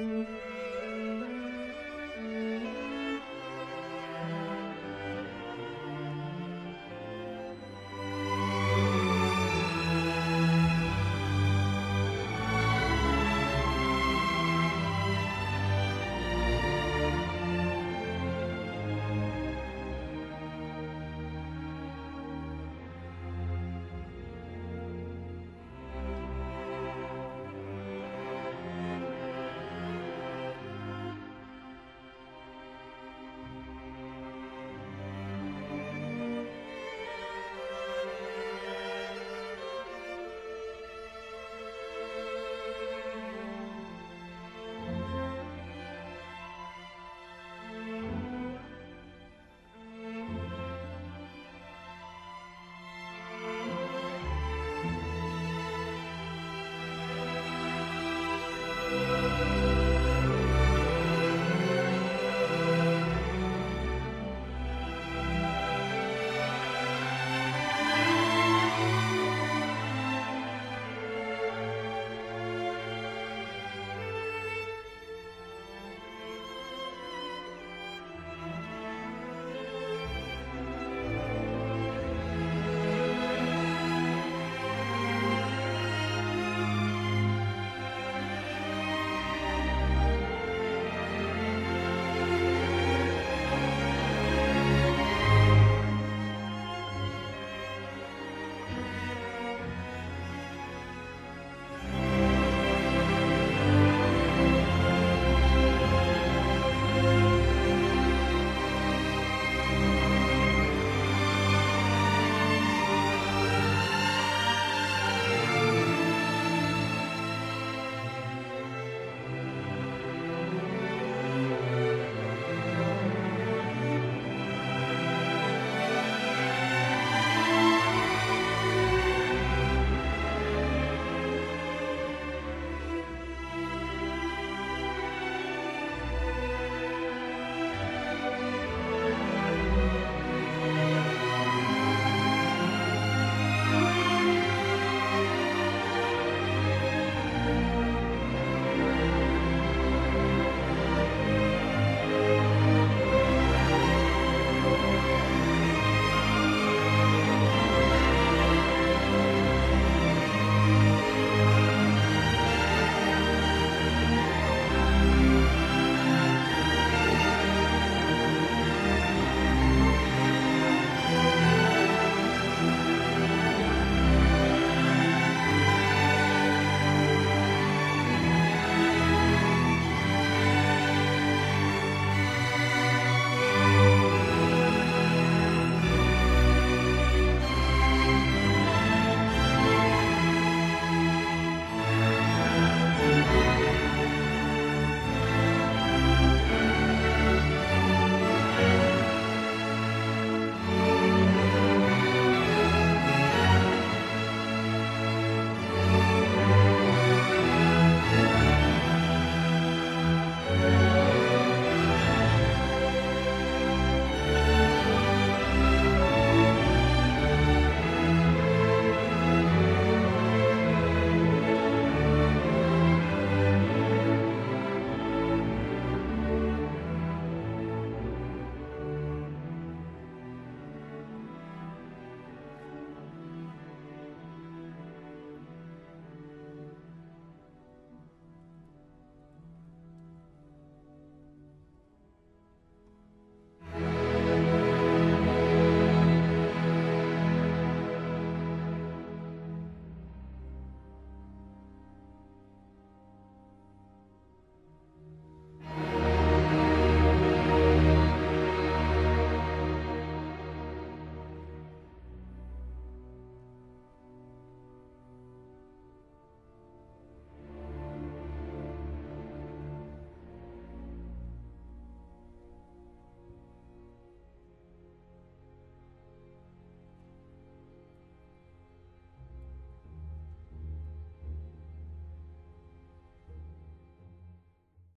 Música